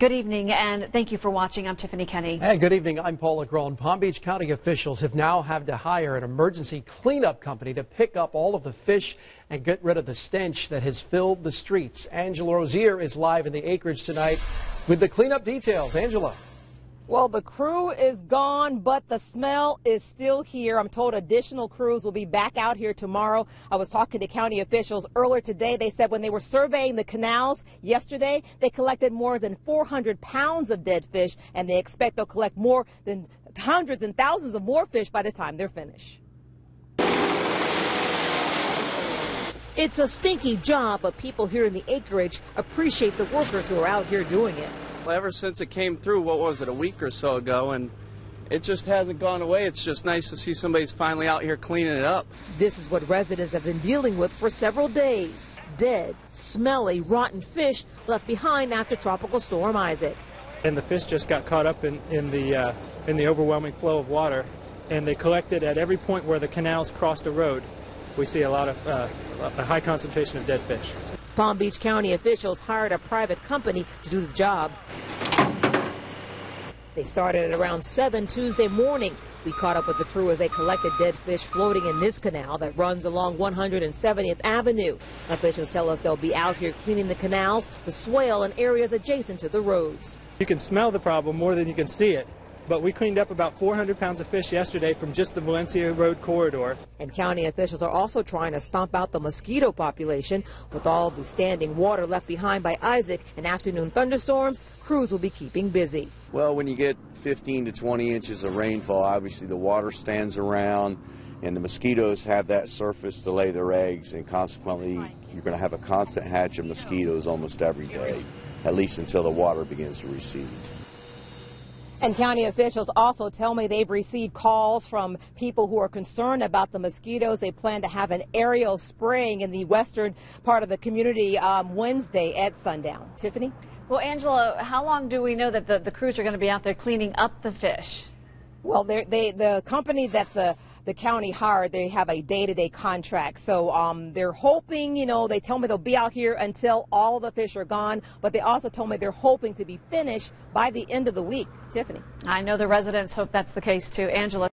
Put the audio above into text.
Good evening and thank you for watching. I'm Tiffany Kenney. Hey, good evening. I'm Paul LaGrone. Palm Beach County officials have now had to hire an emergency cleanup company to pick up all of the fish and get rid of the stench that has filled the streets. Angela Rozier is live in the acreage tonight with the cleanup details. Angela. Well, the crew is gone, but the smell is still here. I'm told additional crews will be back out here tomorrow. I was talking to county officials earlier today. They said when they were surveying the canals yesterday, they collected more than 400 pounds of dead fish, and they expect they'll collect more than hundreds and thousands of more fish by the time they're finished. It's a stinky job, but people here in the acreage appreciate the workers who are out here doing it ever since it came through, what was it, a week or so ago, and it just hasn't gone away. It's just nice to see somebody's finally out here cleaning it up. This is what residents have been dealing with for several days. Dead, smelly, rotten fish left behind after Tropical Storm Isaac. And the fish just got caught up in, in, the, uh, in the overwhelming flow of water, and they collected at every point where the canals crossed a road. We see a lot of uh, a high concentration of dead fish. Palm Beach County officials hired a private company to do the job. They started at around 7 Tuesday morning. We caught up with the crew as they collected dead fish floating in this canal that runs along 170th Avenue. Officials tell us they'll be out here cleaning the canals, the swale, and areas adjacent to the roads. You can smell the problem more than you can see it but we cleaned up about 400 pounds of fish yesterday from just the Valencia Road corridor. And county officials are also trying to stomp out the mosquito population. With all the standing water left behind by Isaac and afternoon thunderstorms, crews will be keeping busy. Well, when you get 15 to 20 inches of rainfall, obviously the water stands around and the mosquitoes have that surface to lay their eggs, and consequently, you're going to have a constant hatch of mosquitoes almost every day, at least until the water begins to recede. And county officials also tell me they've received calls from people who are concerned about the mosquitoes. They plan to have an aerial spraying in the western part of the community um, Wednesday at sundown. Tiffany? Well, Angela, how long do we know that the, the crews are going to be out there cleaning up the fish? Well, they, the company that the the county hired, they have a day-to-day contract. So um, they're hoping, you know, they tell me they'll be out here until all the fish are gone, but they also told me they're hoping to be finished by the end of the week. Tiffany. I know the residents hope that's the case too. Angela.